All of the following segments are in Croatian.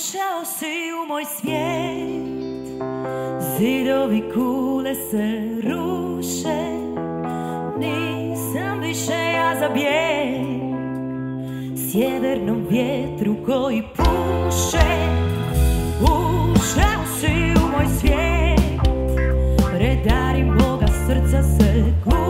Ušao si u moj svijet. Zidovi kule se ruše. Nisam više ja za bijeg. Sjevernom vjetru koji puše. Ušao si u moj svijet. Redari moga srca se kuše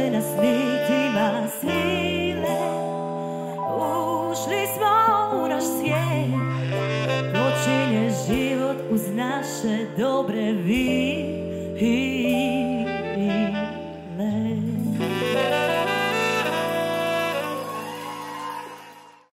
uz naše dobre vi